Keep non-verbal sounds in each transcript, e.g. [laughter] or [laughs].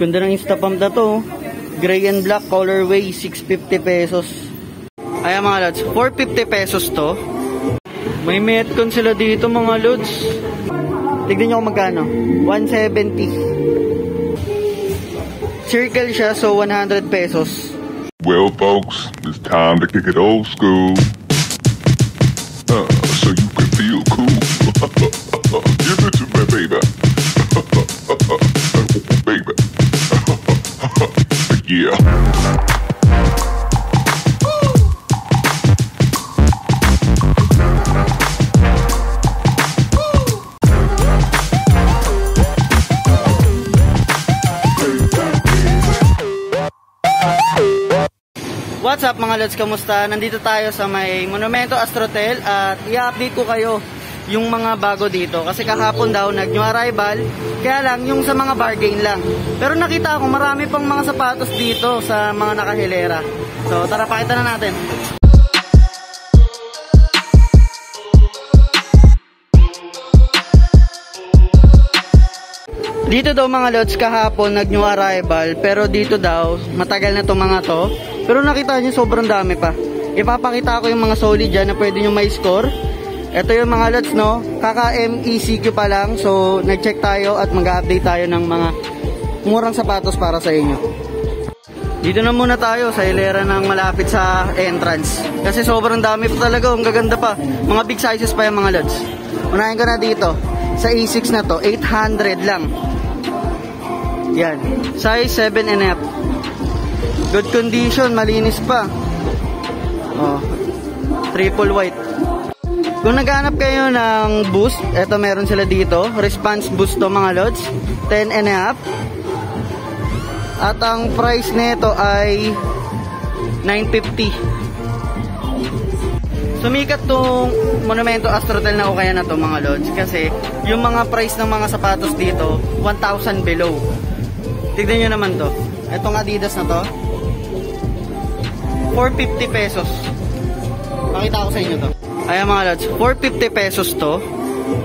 Ganda ng Instapump na to. oh. Gray and black colorway, 650 pesos. Ayan mga lods, 450 pesos to. May Metcon sila dito mga lods. Tignan nyo kung magkano. 170. Circle siya, so 100 pesos. Well, folks, it's time to kick it old school. Uh, so you can feel cool. [laughs] What's up mga lods, kamusta? Nandito tayo sa may Monumento Astrotel at i-update ko kayo yung mga bago dito. Kasi kahapon daw nag new arrival kaya lang yung sa mga bargain lang. Pero nakita ko marami pang mga sapatos dito sa mga nakahilera. So tara pakita na natin. Dito daw mga lods kahapon nag new arrival pero dito daw matagal na to mga to pero nakita nyo sobrang dami pa. Ipapakita ko yung mga solid dyan na pwede nyo may score ito yung mga lods no? Kaka MECQ pa lang. So nag check tayo at mag-update tayo ng mga murang sapatos para sa inyo. Dito na muna tayo sa hilera ng malapit sa entrance. Kasi sobrang dami pa talaga. Ang gaganda pa. Mga big sizes pa yung mga lods unahin ko na dito. Sa A6 na to 800 lang. Yan. Size 7 and a half. Good condition, malinis pa. Oh. Triple white. Kung naghanap kayo ng boost, eto meron sila dito. Response boost to mga lods. 10 and a half. At ang price nito ay 950. Sumikat tong Monumento Astrotel na ukaya na to mga lods kasi yung mga price ng mga sapatos dito 1,000 below. Tignan nyo naman to. Itong Adidas na to. 450 pesos. Pakita ko sa inyo to. Ayan mga lads. 450 pesos to.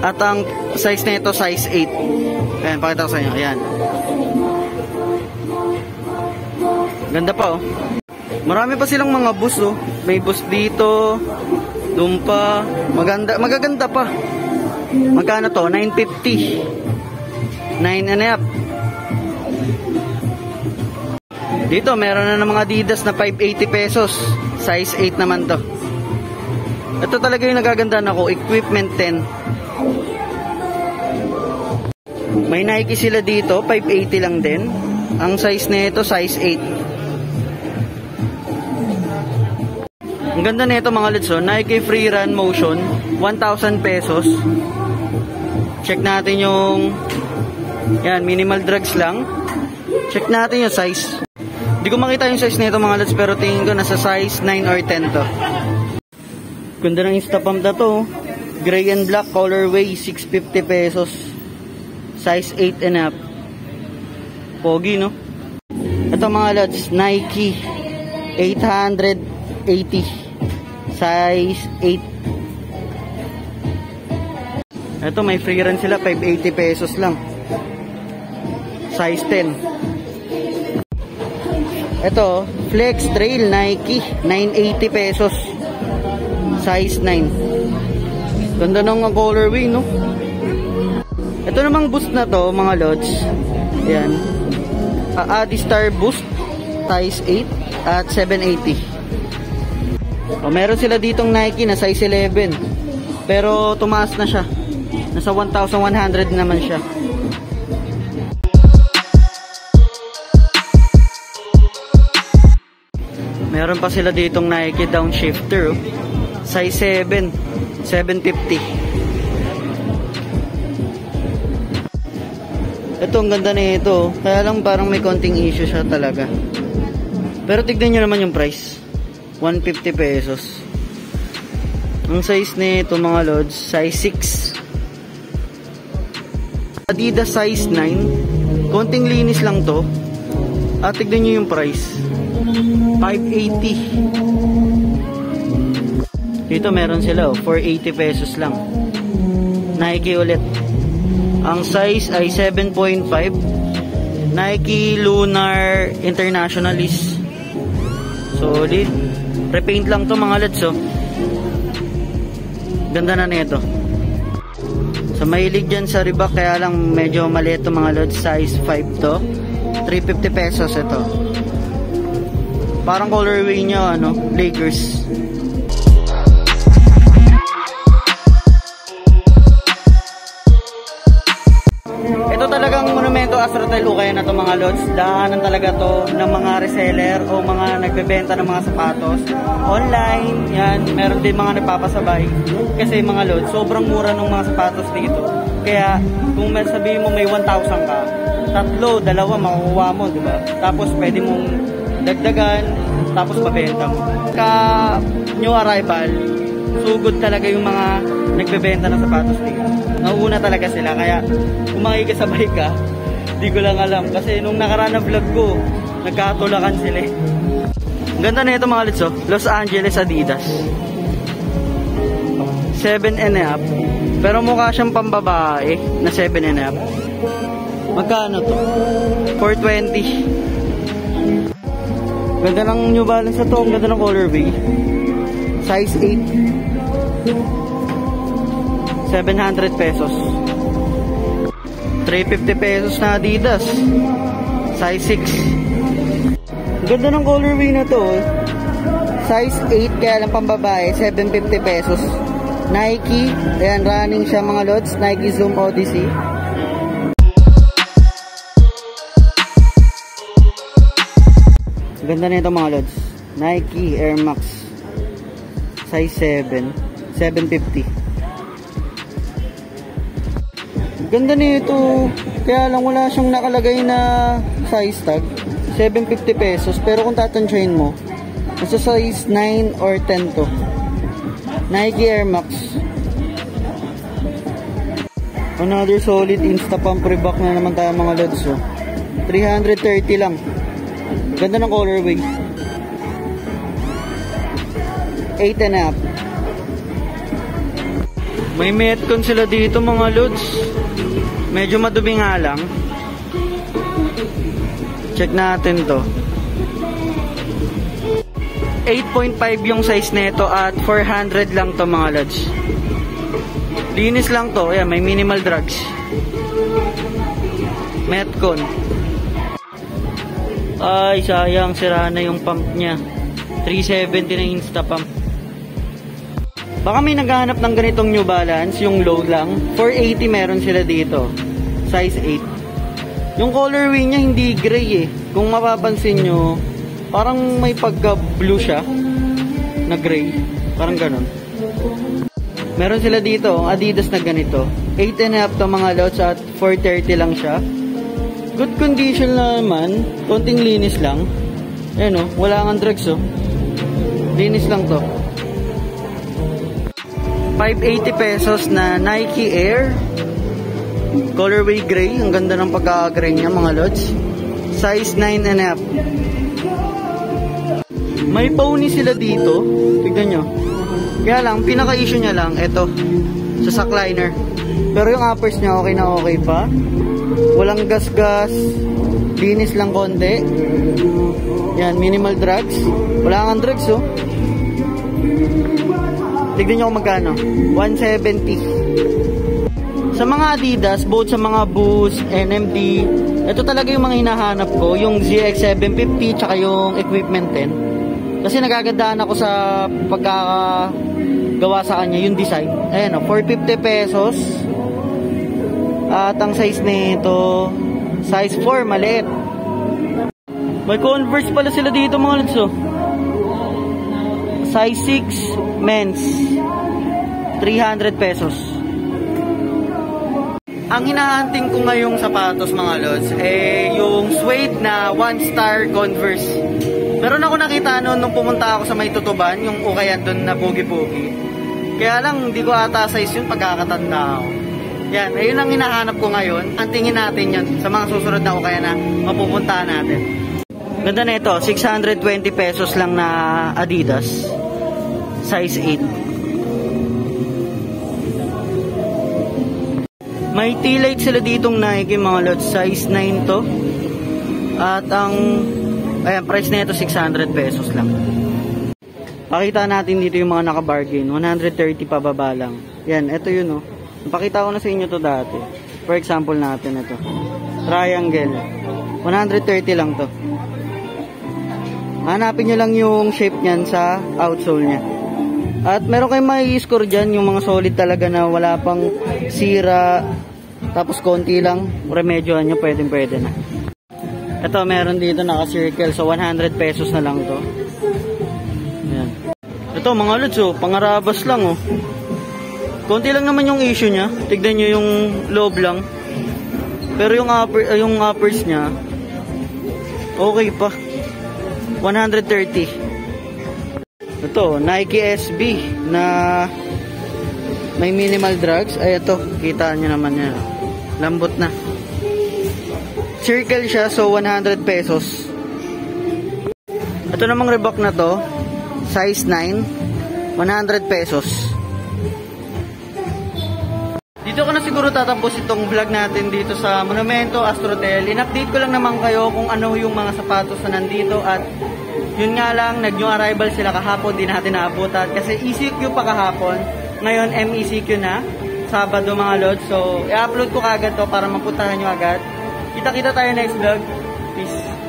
At ang size na ito, size 8. Ayan, pakita ko sa inyo. Ayan. Ganda pa oh. Marami pa silang mga bus oh. May bus dito. Doon pa. Maganda, magaganda pa. Magkano to? 950. 9 and a half. Dito, meron na ng mga Adidas na 580 pesos. Size 8 naman to. Ito talaga yung nagagandahan ako. Equipment 10. May Nike sila dito. 580 lang din. Ang size nito size 8. Ang ganda nito mga litso. Nike Free Run Motion. 1,000 pesos. Check natin yung yan, minimal drugs lang. Check natin yung size. Hindi ko makita yung size nito mga lads pero tingin ko nasa size 9 or 10 to. Ganda ng Instapump na to. Gray and black colorway 650 pesos. Size 8 and up. Pogi no? Ito mga lads Nike 880 size 8 Ito may free run sila 580 pesos lang. Size 10 ito, Flex Trail Nike, 980 pesos. Size 9. Ganda ng colorway, no? Ito namang boost na to, mga lods. Ayan. Uh, Adistar Boost, size 8 at 780. O, meron sila ditong Nike na size 11. Pero tumaas na siya. Nasa 1,100 naman siya. Meron pa sila ditong Nike downshifter. Oh. Size 7. 750. Ito, ang ganda na ito. Kaya lang parang may konting issue siya talaga. Pero tignan nyo naman yung price. 150 pesos. Ang size nito mga lods, size 6. Adidas size 9. Konting linis lang to. At tignan nyo yung price. 580. Dito meron sila oh, 480 pesos lang. Nike ulit. Ang size ay 7.5. Nike Lunar Internationalist. Solid. Repaint lang to mga lads oh. Ganda na nito. So mahilig dyan sa Reebok kaya lang medyo maliit to mga lods. Size 5 to. 350 pesos ito. Parang colorway nyo ano, Lakers. Ito talagang monumento Astrotel Ukay na to mga lods. Daanan talaga to ng mga reseller o mga nagbebenta ng mga sapatos. Online, yan, meron din mga nagpapasabay. Kasi mga lods, sobrang mura ng mga sapatos dito. Kaya kung sabihin mo may 1,000 ka, tatlo, dalawa makukuha mo, di ba? Tapos pwede mong dagdagan, tapos mabenta mo. Ka new arrival, sugod talaga yung mga nagbebenta ng sapatos dito. Nauuna talaga sila, kaya kung makikisabay ka, [laughs] di ko lang alam. Kasi nung nakaraan na vlog ko, nagkatulakan sila eh. Ganda na ito mga litso, Los Angeles Adidas. 7 and a half. Pero mukha siyang pambabae na 7 and a half. Magkano to? 420. Ganda ng New Balance na to. Ang ganda ng colorway. Size 8. 700 pesos. 350 pesos na Adidas. Size 6. Ang Ganda ng colorway na to. Size 8 kaya lang pambabae, 750 pesos. Nike, ayan running siya mga lods, Nike Zoom Odyssey. Ganda nito mga lods. Nike Air Max. Size 7, 750. Ang Ganda nito. Kaya lang wala siyang nakalagay na size tag. 750 pesos. Pero kung tatansyahin mo, nasa size 9 or 10 to. Nike Air Max. Another solid Insta Pump Reebok na naman tayo mga lods. Oh. 330 lang. Ganda ng colorway. 8 and a half. May metcon sila dito mga lods. Medyo madumi nga lang. Check natin to. 8.5 yung size nito at 400 lang to mga lods. Linis lang to. Ayan, may minimal drugs. Metcon. Ay, sayang. Sira na yung pump niya. 370 na insta pump. Baka may naghahanap ng ganitong New Balance, yung low lang. 480 meron sila dito. Size 8. Yung colorway niya hindi gray eh. Kung mapapansin nyo, parang may pagka-blue siya na gray. Parang ganun. Meron sila dito, Adidas na ganito. 8 and a half to mga lots at 430 lang siya. Good condition na naman. Konting linis lang. Ayan oh, wala kang drugs oh. Linis lang to. 580 pesos na Nike Air. Colorway gray. Ang ganda ng pagka-gray niya mga lods. Size 9 and a half. May pony sila dito. Tignan nyo. Kaya lang, pinaka-issue niya lang, ito. Sa sackliner. Pero yung uppers niya, okay na okay pa. Walang gas-gas. Linis lang konti. Yan, minimal drugs. Wala kang drugs, oh. Tignan nyo kung magkano. 170. Sa mga Adidas, both sa mga Boost, NMD, ito talaga yung mga hinahanap ko. Yung ZX750, tsaka yung equipment 10. Kasi nagagandaan ako sa pagkagawa sa kanya, yung design. Ayan, oh, 450 pesos. At ang size nito, size 4, maliit. May Converse pala sila dito mga lods, oh. Size 6 men's. 300 pesos. Ang hinahunting ko ngayong sapatos mga lods eh yung suede na one star Converse. Meron ako nakita noon nung pumunta ako sa may tutuban yung ukayan doon na pogi-pogi Kaya lang hindi ko ata size yun pagkakatanda ako yan, ayun ang hinahanap ko ngayon. Antingin natin yun sa mga susunod na ukaya na mapupuntahan natin. Ganda na ito, 620 pesos lang na Adidas. Size 8. May T-light sila ditong Nike mga lods. Size 9 to. At ang ayan, price na ito 600 pesos lang. Pakita natin dito yung mga naka-bargain. 130 pababa lang. Yan, ito yun oh. Napakita ko na sa inyo to dati. For example natin ito. Triangle. 130 lang to. Hanapin nyo lang yung shape niyan sa outsole niya. At meron kayong may score dyan, yung mga solid talaga na wala pang sira, tapos konti lang, remedyohan nyo, pwedeng pwede na. Ito, meron dito naka-circle, so 100 pesos na lang to. Ayan. Ito, mga lods, oh, pangarabas lang, oh. Konti lang naman yung issue niya. Tignan nyo yung loob lang. Pero yung, upper, uh, yung uppers niya, okay pa. 130. Ito, Nike SB na may minimal drugs. Ay, ito, kita nyo naman yan. Lambot na. Circle siya, so 100 pesos. Ito namang Reebok na to, size 9, 100 pesos. Dito ko na siguro tatapos itong vlog natin dito sa Monumento Astrotel. In-update ko lang naman kayo kung ano yung mga sapatos na nandito at yun nga lang, nag-new arrival sila kahapon, di natin naabutan. Kasi ECQ pa kahapon, ngayon MECQ na, Sabado mga lods. So, i-upload ko kagad to para mapuntahan nyo agad. Kita-kita tayo next vlog. Peace.